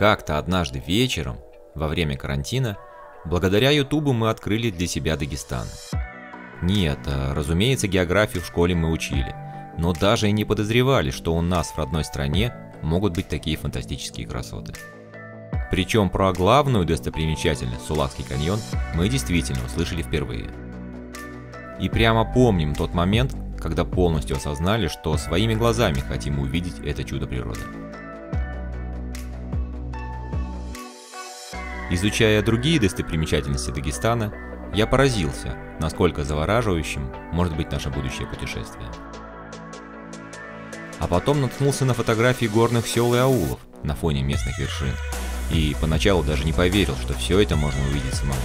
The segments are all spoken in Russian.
Как-то однажды вечером, во время карантина, благодаря Ютубу мы открыли для себя Дагестан. Нет, а, разумеется, географию в школе мы учили, но даже и не подозревали, что у нас в родной стране могут быть такие фантастические красоты. Причем про главную достопримечательность Сулакский каньон мы действительно услышали впервые. И прямо помним тот момент, когда полностью осознали, что своими глазами хотим увидеть это чудо природы. Изучая другие достопримечательности Дагестана, я поразился, насколько завораживающим может быть наше будущее путешествие. А потом наткнулся на фотографии горных сел и аулов на фоне местных вершин, и поначалу даже не поверил, что все это можно увидеть самому.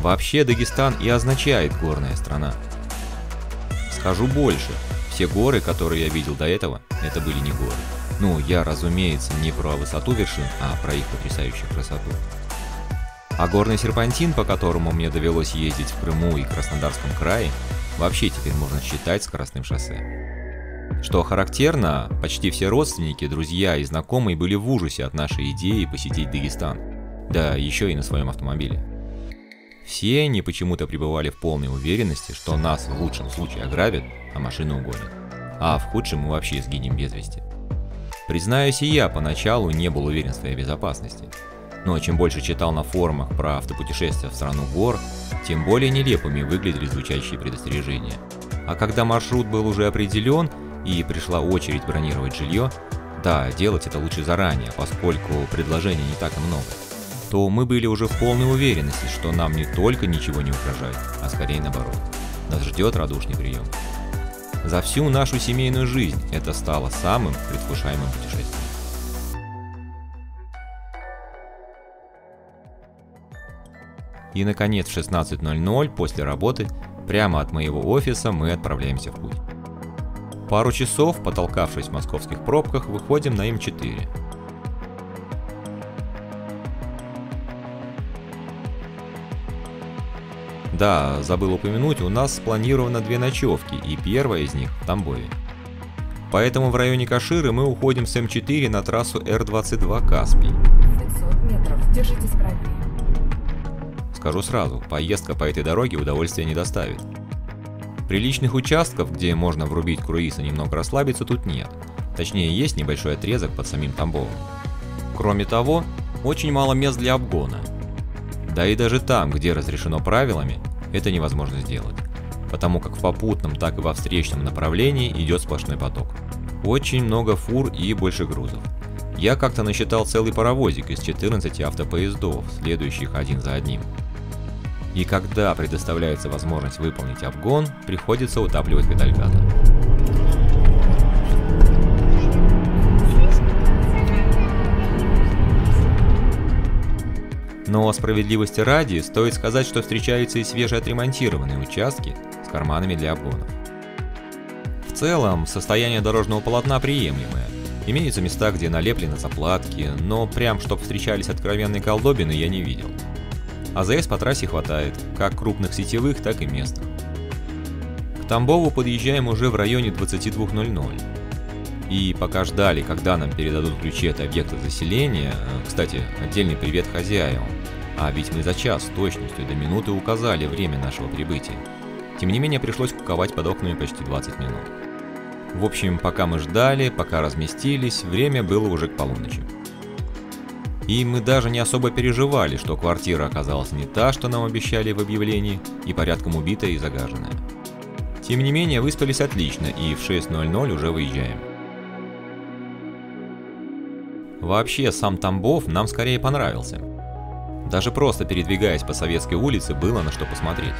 Вообще Дагестан и означает горная страна. Скажу больше, все горы, которые я видел до этого, это были не горы. Ну, я, разумеется, не про высоту вершин, а про их потрясающую красоту. А горный серпантин, по которому мне довелось ездить в Крыму и Краснодарском крае, вообще теперь можно считать скоростным шоссе. Что характерно, почти все родственники, друзья и знакомые были в ужасе от нашей идеи посетить Дагестан. Да, еще и на своем автомобиле. Все они почему-то пребывали в полной уверенности, что нас в лучшем случае ограбят, а машину угонят. А в худшем мы вообще сгинем без вести. Признаюсь, и я поначалу не был уверен в своей безопасности. Но чем больше читал на форумах про автопутешествия в страну гор, тем более нелепыми выглядели звучащие предостережения. А когда маршрут был уже определен, и пришла очередь бронировать жилье, да, делать это лучше заранее, поскольку предложений не так и много, то мы были уже в полной уверенности, что нам не только ничего не угрожает, а скорее наоборот. Нас ждет радушный прием. За всю нашу семейную жизнь это стало самым предвкушаемым путешествием. И наконец в 16.00 после работы прямо от моего офиса мы отправляемся в путь. Пару часов, потолкавшись в московских пробках, выходим на М4. Да, забыл упомянуть, у нас спланировано две ночевки, и первая из них в Тамбове. Поэтому в районе Каширы мы уходим с М4 на трассу Р-22 Каспий. 500 метров, держитесь правее. Скажу сразу, поездка по этой дороге удовольствия не доставит. Приличных участков, где можно врубить круиз и немного расслабиться, тут нет. Точнее, есть небольшой отрезок под самим Тамбовом. Кроме того, очень мало мест для обгона. Да и даже там, где разрешено правилами, это невозможно сделать. Потому как в попутном, так и во встречном направлении идет сплошной поток. Очень много фур и больше грузов. Я как-то насчитал целый паровозик из 14 автопоездов, следующих один за одним. И когда предоставляется возможность выполнить обгон, приходится утапливать педалькатор. Но справедливости ради, стоит сказать, что встречаются и свежеотремонтированные участки с карманами для обгонов. В целом, состояние дорожного полотна приемлемое. Имеются места, где налеплены заплатки, но прям чтоб встречались откровенные колдобины я не видел. АЗС по трассе хватает, как крупных сетевых, так и местных. К Тамбову подъезжаем уже в районе 22.00. И пока ждали, когда нам передадут ключи от объекта заселения, э, кстати, отдельный привет хозяевам, а ведь мы за час с точностью до минуты указали время нашего прибытия. Тем не менее, пришлось куковать под окнами почти 20 минут. В общем, пока мы ждали, пока разместились, время было уже к полуночи. И мы даже не особо переживали, что квартира оказалась не та, что нам обещали в объявлении, и порядком убитая и загаженная. Тем не менее, выспались отлично, и в 6.00 уже выезжаем. Вообще, сам Тамбов нам скорее понравился. Даже просто передвигаясь по Советской улице, было на что посмотреть.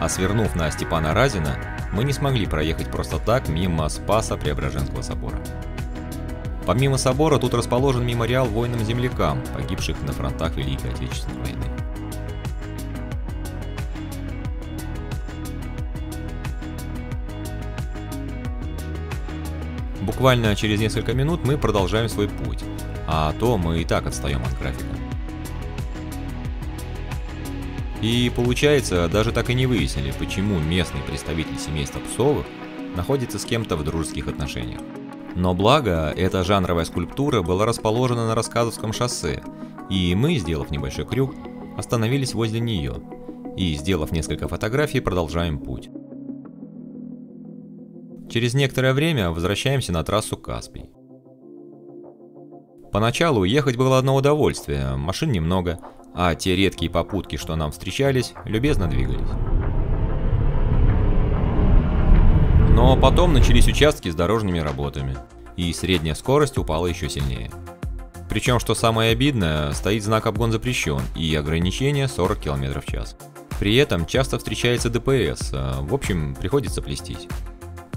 А свернув на Степана Разина, мы не смогли проехать просто так мимо Спаса Преображенского собора. Помимо собора тут расположен мемориал воинам-землякам, погибших на фронтах Великой Отечественной войны. Буквально через несколько минут мы продолжаем свой путь, а то мы и так отстаем от графика. И получается, даже так и не выяснили, почему местный представитель семейства Псовых находится с кем-то в дружеских отношениях. Но благо, эта жанровая скульптура была расположена на Рассказовском шоссе, и мы, сделав небольшой крюк, остановились возле нее и, сделав несколько фотографий, продолжаем путь. Через некоторое время возвращаемся на трассу Каспий. Поначалу ехать было одно удовольствие, машин немного, а те редкие попутки, что нам встречались, любезно двигались. Но потом начались участки с дорожными работами, и средняя скорость упала еще сильнее. Причем, что самое обидное, стоит знак «Обгон запрещен» и ограничение 40 км в час. При этом часто встречается ДПС, а, в общем, приходится плестись.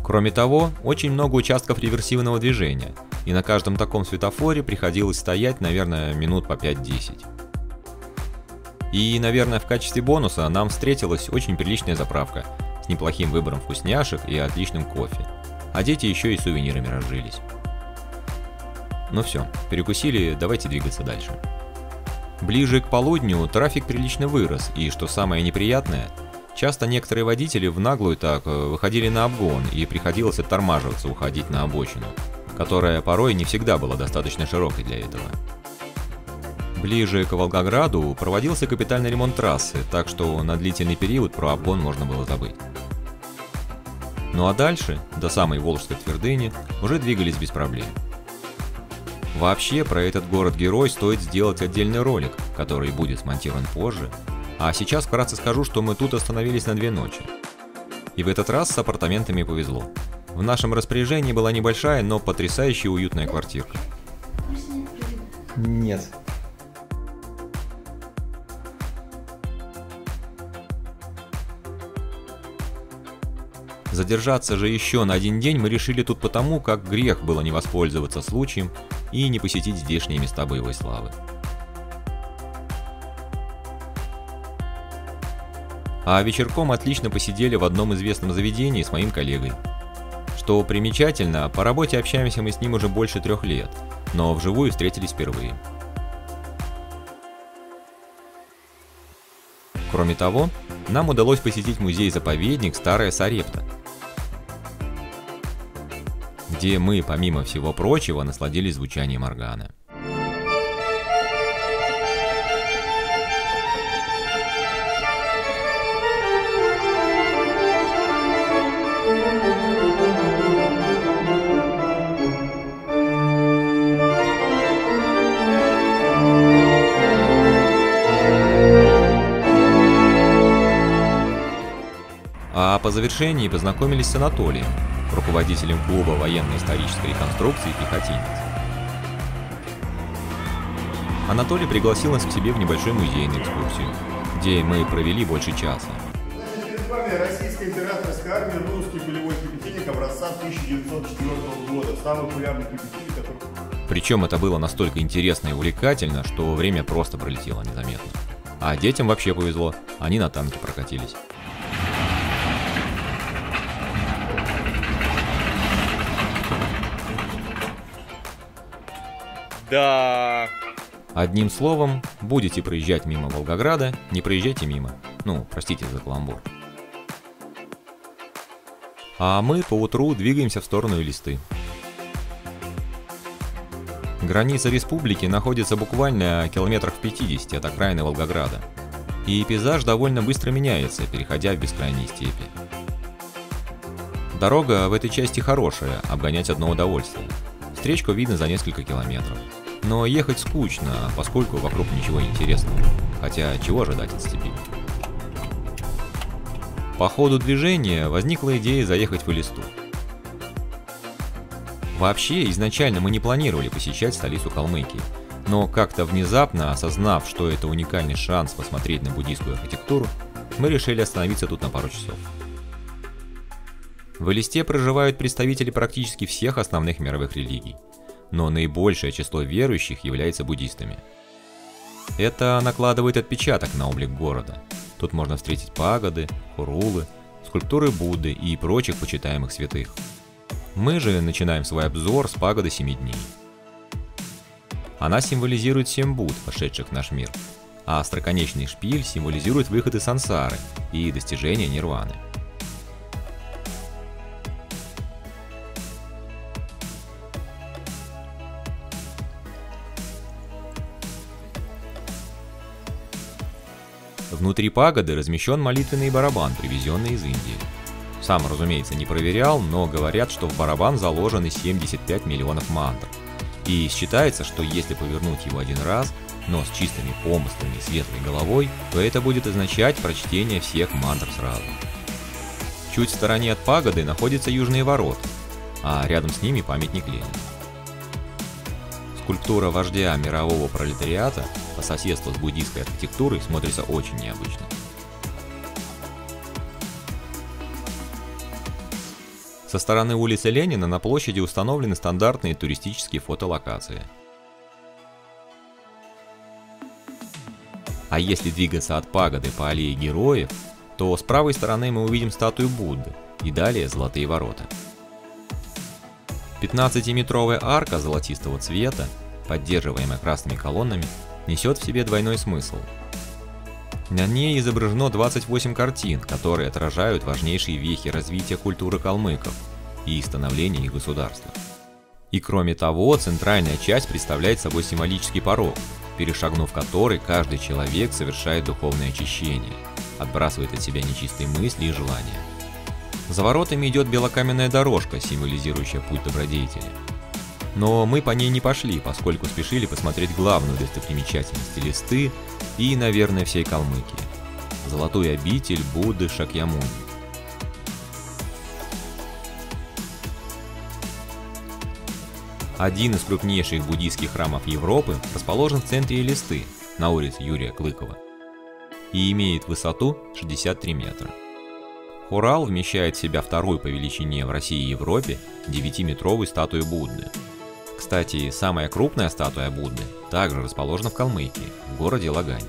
Кроме того, очень много участков реверсивного движения, и на каждом таком светофоре приходилось стоять, наверное, минут по 5-10. И, наверное, в качестве бонуса нам встретилась очень приличная заправка, с неплохим выбором вкусняшек и отличным кофе. А дети еще и сувенирами разжились. Ну все, перекусили, давайте двигаться дальше. Ближе к полудню трафик прилично вырос, и что самое неприятное, часто некоторые водители в наглую так э, выходили на обгон и приходилось оттормаживаться, уходить на обочину, которая порой не всегда была достаточно широкой для этого. Ближе к Волгограду проводился капитальный ремонт трассы, так что на длительный период про обгон можно было забыть. Ну а дальше, до самой Волжской твердыни, уже двигались без проблем. Вообще, про этот город-герой стоит сделать отдельный ролик, который будет смонтирован позже, а сейчас вкратце скажу, что мы тут остановились на две ночи. И в этот раз с апартаментами повезло. В нашем распоряжении была небольшая, но потрясающе уютная квартирка. Нет, Задержаться же еще на один день мы решили тут потому, как грех было не воспользоваться случаем и не посетить здешние места боевой славы. А вечерком отлично посидели в одном известном заведении с моим коллегой. Что примечательно, по работе общаемся мы с ним уже больше трех лет, но вживую встретились впервые. Кроме того, нам удалось посетить музей-заповедник Старая Сарепта, где мы, помимо всего прочего, насладились звучанием органа. А по завершении познакомились с Анатолием, руководителем клуба военно-исторической реконструкции «Пехотинец». Анатолий пригласил нас к себе в небольшой музей на экскурсию, где мы провели больше часа. Перед вами российская императорская армия, русский полевой кипятильник образца 1904 года. Самый популярный кипятильник, который... Причем это было настолько интересно и увлекательно, что время просто пролетело незаметно. А детям вообще повезло, они на танке прокатились. Да. Одним словом, будете проезжать мимо Волгограда, не проезжайте мимо. Ну, простите за каламбур. А мы по утру двигаемся в сторону Элисты. Граница республики находится буквально километрах в 50 от окраины Волгограда. И пейзаж довольно быстро меняется, переходя в бескрайние степи. Дорога в этой части хорошая, обгонять одно удовольствие. Встречку видно за несколько километров. Но ехать скучно, поскольку вокруг ничего интересного. Хотя чего ожидать от степи? По ходу движения возникла идея заехать в Элисту. Вообще, изначально мы не планировали посещать столицу Калмыкии, но как-то внезапно, осознав, что это уникальный шанс посмотреть на буддийскую архитектуру, мы решили остановиться тут на пару часов. В Элисте проживают представители практически всех основных мировых религий – но наибольшее число верующих является буддистами. Это накладывает отпечаток на облик города. Тут можно встретить пагоды, хурулы, скульптуры Будды и прочих почитаемых святых. Мы же начинаем свой обзор с пагоды семи дней. Она символизирует семь Будд, вошедших в наш мир, а остроконечный шпиль символизирует выход из сансары и достижение нирваны. Внутри пагоды размещен молитвенный барабан, привезенный из Индии. Сам, разумеется, не проверял, но говорят, что в барабан заложены 75 миллионов мантр. И считается, что если повернуть его один раз, но с чистыми помыслами и светлой головой, то это будет означать прочтение всех мантр сразу. Чуть в стороне от пагоды находятся южные ворота, а рядом с ними памятник Ленину. Скульптура вождя мирового пролетариата по соседству с буддийской архитектурой смотрится очень необычно. Со стороны улицы Ленина на площади установлены стандартные туристические фотолокации. А если двигаться от пагоды по аллее героев, то с правой стороны мы увидим статую Будды и далее золотые ворота. 15-метровая арка золотистого цвета, поддерживаемая красными колоннами, несет в себе двойной смысл. На ней изображено 28 картин, которые отражают важнейшие вехи развития культуры калмыков и становления их государства. И кроме того, центральная часть представляет собой символический порог, перешагнув который каждый человек совершает духовное очищение, отбрасывает от себя нечистые мысли и желания. За воротами идет белокаменная дорожка, символизирующая путь добродетели. Но мы по ней не пошли, поскольку спешили посмотреть главную достопримечательность Листы и, наверное, всей Калмыкии – золотую обитель Будды Шакьямуни. Один из крупнейших буддийских храмов Европы расположен в центре Элисты, на улице Юрия Клыкова, и имеет высоту 63 метра. Хурал вмещает в себя вторую по величине в России и Европе 9-метровую статую Будды. Кстати, самая крупная статуя Будды также расположена в Калмыкии, в городе Лагань.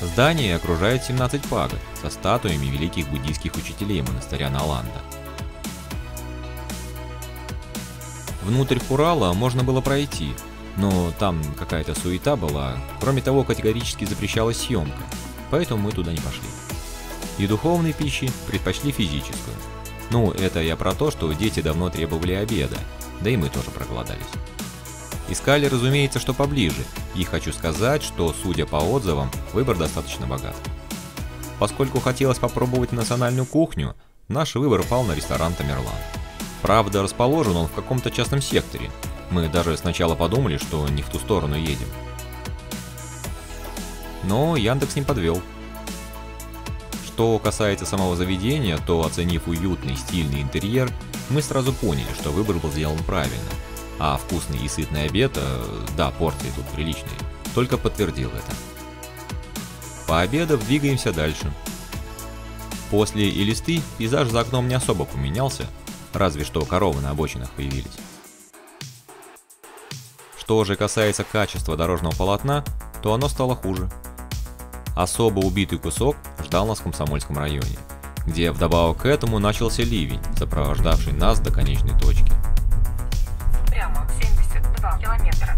Здание окружает 17 пагод со статуями великих буддийских учителей монастыря Наланда. Внутрь Хурала можно было пройти, но там какая-то суета была, кроме того категорически запрещалась съемка – поэтому мы туда не пошли. И духовной пищи предпочли физическую. Ну, это я про то, что дети давно требовали обеда, да и мы тоже проголодались. Искали, разумеется, что поближе, и хочу сказать, что, судя по отзывам, выбор достаточно богат. Поскольку хотелось попробовать национальную кухню, наш выбор пал на ресторан Тамерлан. Правда, расположен он в каком-то частном секторе. Мы даже сначала подумали, что не в ту сторону едем но Яндекс не подвел. Что касается самого заведения, то оценив уютный стильный интерьер, мы сразу поняли, что выбор был сделан правильно. А вкусный и сытный обед, э, да, порции тут приличные, только подтвердил это. Пообедав, двигаемся дальше. После Илисты пейзаж за окном не особо поменялся, разве что коровы на обочинах появились. Что же касается качества дорожного полотна, то оно стало хуже. Особо убитый кусок ждал нас в Комсомольском районе, где вдобавок к этому начался ливень, сопровождавший нас до конечной точки. Прямо 72 километра.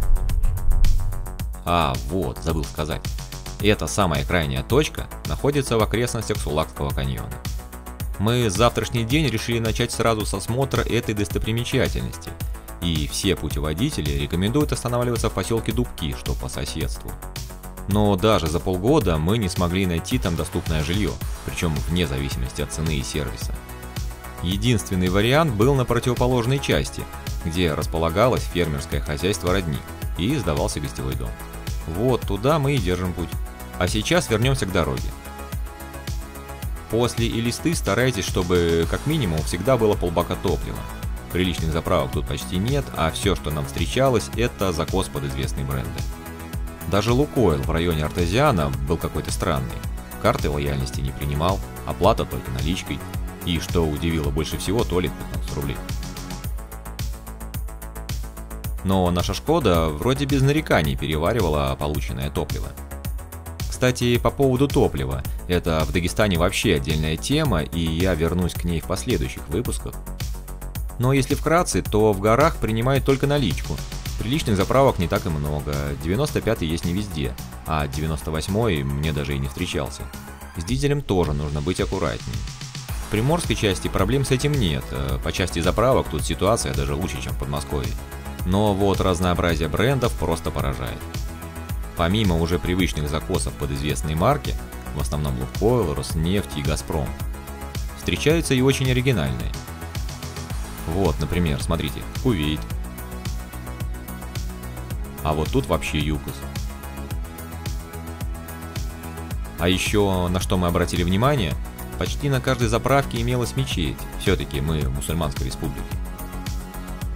А, вот, забыл сказать. Эта самая крайняя точка находится в окрестностях Сулакского каньона. Мы завтрашний день решили начать сразу с осмотра этой достопримечательности, и все путеводители рекомендуют останавливаться в поселке Дубки, что по соседству. Но даже за полгода мы не смогли найти там доступное жилье, причем вне зависимости от цены и сервиса. Единственный вариант был на противоположной части, где располагалось фермерское хозяйство «Родник» и сдавался гостевой дом. Вот туда мы и держим путь. А сейчас вернемся к дороге. После и листы старайтесь, чтобы как минимум всегда было полбака топлива. Приличных заправок тут почти нет, а все, что нам встречалось, это закос под известные бренды. Даже Лукойл в районе Артезиана был какой-то странный. Карты лояльности не принимал, оплата только наличкой. И, что удивило больше всего, туалет 15 рублей. Но наша Шкода вроде без нареканий переваривала полученное топливо. Кстати, по поводу топлива. Это в Дагестане вообще отдельная тема, и я вернусь к ней в последующих выпусках. Но если вкратце, то в горах принимают только наличку, Приличных заправок не так и много, 95-й есть не везде, а 98-й мне даже и не встречался. С дизелем тоже нужно быть аккуратнее. В приморской части проблем с этим нет, э, по части заправок тут ситуация даже лучше, чем в Подмосковье. Но вот разнообразие брендов просто поражает. помимо уже привычных закосов под известные марки, в основном Лукойл, Роснефть и Газпром, встречаются и очень оригинальные. Вот, например, смотрите, Кувейт. А вот тут вообще ЮКОС. А еще, на что мы обратили внимание, почти на каждой заправке имелась мечеть, все-таки мы в мусульманской республике.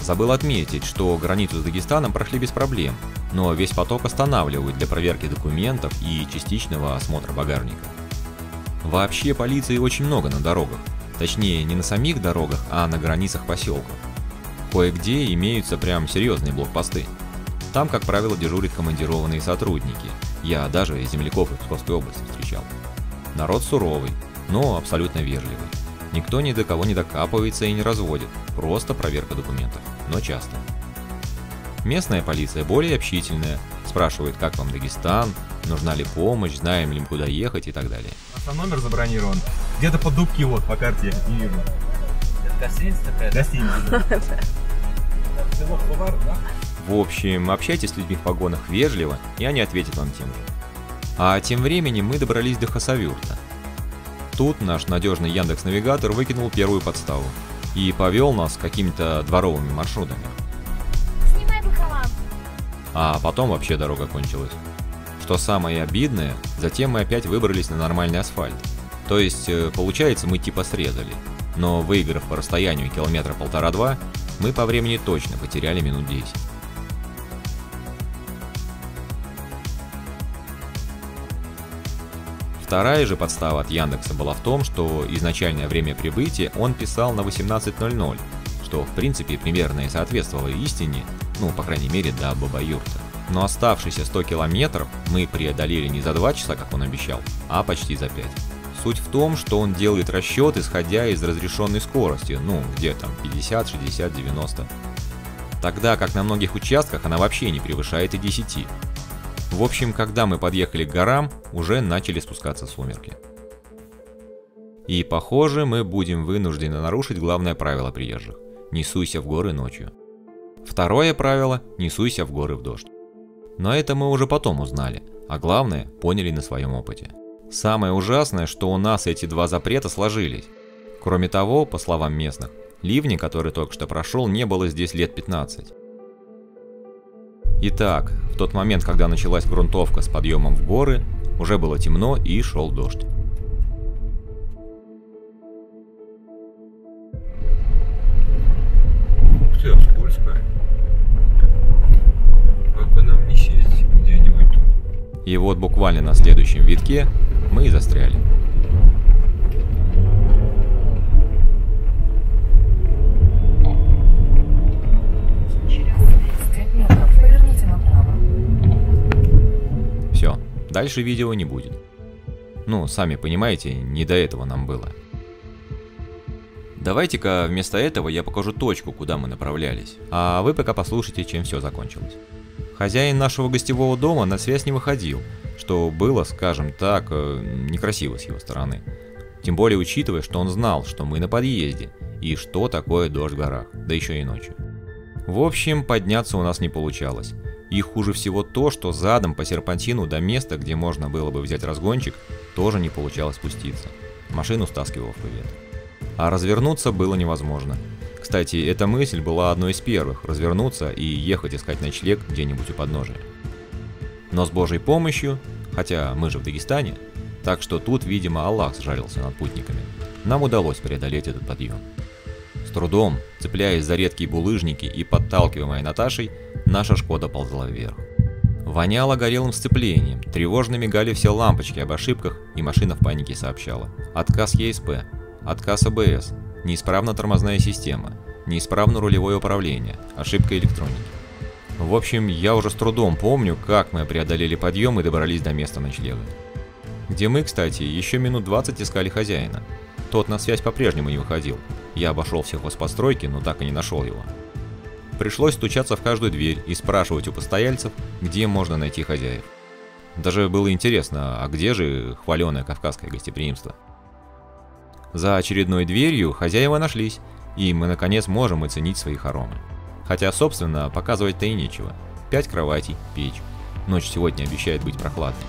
Забыл отметить, что границу с Дагестаном прошли без проблем, но весь поток останавливают для проверки документов и частичного осмотра багажника. Вообще полиции очень много на дорогах, точнее не на самих дорогах, а на границах поселков. Кое-где имеются прям серьезные блокпосты. Там, как правило, дежурят командированные сотрудники. Я даже земляков из Псковской области встречал. Народ суровый, но абсолютно вежливый. Никто ни до кого не докапывается и не разводит, просто проверка документов но часто. Местная полиция более общительная, спрашивает, как вам Дагестан, нужна ли помощь, знаем ли куда ехать и так далее. А номер забронирован. Где-то по дубке вот по карте не вижу. Это гостиница такая? Гостиница. В общем, общайтесь с людьми в погонах вежливо, и они ответят вам тем же. А тем временем мы добрались до Хасавюрта. Тут наш надежный Яндекс Навигатор выкинул первую подставу и повел нас какими-то дворовыми маршрутами. Снимай бахалам. А потом вообще дорога кончилась. Что самое обидное, затем мы опять выбрались на нормальный асфальт. То есть, э, получается, мы типа срезали. Но выиграв по расстоянию километра полтора-два, мы по времени точно потеряли минут 10. Вторая же подстава от Яндекса была в том, что изначальное время прибытия он писал на 18.00, что в принципе примерно и соответствовало истине, ну, по крайней мере, до Бабаюрта. Но оставшиеся 100 километров мы преодолели не за 2 часа, как он обещал, а почти за 5. Суть в том, что он делает расчет, исходя из разрешенной скорости, ну, где там 50, 60, 90. Тогда как на многих участках она вообще не превышает и 10. В общем, когда мы подъехали к горам, уже начали спускаться сумерки. И похоже, мы будем вынуждены нарушить главное правило приезжих – не суйся в горы ночью. Второе правило – не суйся в горы в дождь. Но это мы уже потом узнали, а главное – поняли на своем опыте. Самое ужасное, что у нас эти два запрета сложились. Кроме того, по словам местных, ливня, который только что прошел, не было здесь лет 15. Итак, в тот момент, когда началась грунтовка с подъемом в горы, уже было темно и шел дождь. Ух ты, скользкая. Как бы нам не сесть где-нибудь. И вот буквально на следующем витке мы и застряли. Дальше видео не будет. Ну, сами понимаете, не до этого нам было. Давайте-ка вместо этого я покажу точку, куда мы направлялись, а вы пока послушайте, чем все закончилось. Хозяин нашего гостевого дома на связь не выходил, что было, скажем так, э, некрасиво с его стороны. Тем более учитывая, что он знал, что мы на подъезде, и что такое дождь в горах, да еще и ночью. В общем, подняться у нас не получалось. И хуже всего то, что задом по серпантину до места, где можно было бы взять разгончик, тоже не получалось спуститься. Машину стаскивал в повет. А развернуться было невозможно. Кстати, эта мысль была одной из первых – развернуться и ехать искать ночлег где-нибудь у подножия. Но с божьей помощью, хотя мы же в Дагестане, так что тут, видимо, Аллах сжалился над путниками, нам удалось преодолеть этот подъем. С трудом, цепляясь за редкие булыжники и подталкиваемая Наташей, наша Шкода ползла вверх. Воняло горелым сцеплением, тревожно мигали все лампочки об ошибках, и машина в панике сообщала. Отказ ЕСП, отказ АБС, неисправна тормозная система, неисправно рулевое управление, ошибка электроники. В общем, я уже с трудом помню, как мы преодолели подъем и добрались до места ночлега. Где мы, кстати, еще минут 20 искали хозяина. Тот на связь по-прежнему не выходил. Я обошел всех хозпостройки, но так и не нашел его. Пришлось стучаться в каждую дверь и спрашивать у постояльцев, где можно найти хозяев. Даже было интересно, а где же хваленое кавказское гостеприимство? За очередной дверью хозяева нашлись, и мы наконец можем оценить свои хоромы. Хотя, собственно, показывать-то и нечего. Пять кроватей, печь. Ночь сегодня обещает быть прохладной.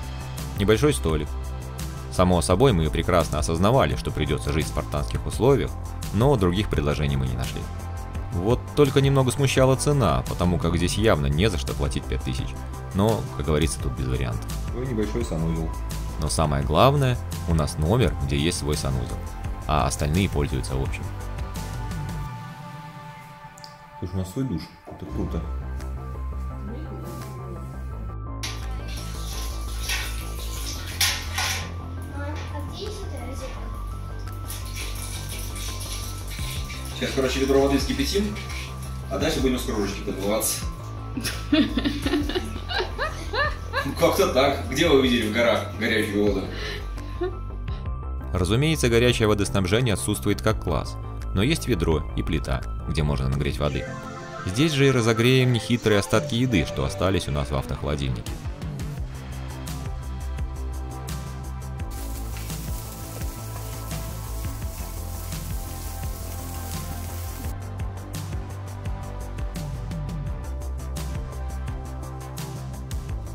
Небольшой столик. Само собой, мы прекрасно осознавали, что придется жить в спартанских условиях, но других предложений мы не нашли. Вот только немного смущала цена, потому как здесь явно не за что платить 5000. Но, как говорится, тут без вариантов. Твой небольшой санузел. Но самое главное, у нас номер, где есть свой санузел, а остальные пользуются общим. Слушай, у нас свой душ. Это круто. Сейчас, короче, ведро воды вскипятим, а дальше будем с кружечки. Ну, как-то так. Где вы видели в горах горячую воду? Разумеется, горячее водоснабжение отсутствует как класс, но есть ведро и плита, где можно нагреть воды. Здесь же и разогреем нехитрые остатки еды, что остались у нас в автохолодильнике.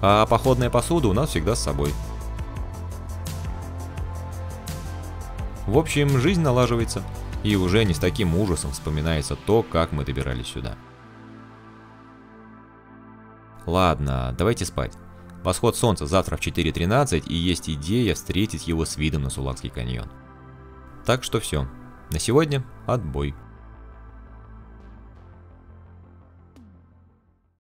А походная посуда у нас всегда с собой. В общем, жизнь налаживается, и уже не с таким ужасом вспоминается то, как мы добирались сюда. Ладно, давайте спать. Восход солнца завтра в 4.13, и есть идея встретить его с видом на Сулакский каньон. Так что все. На сегодня отбой.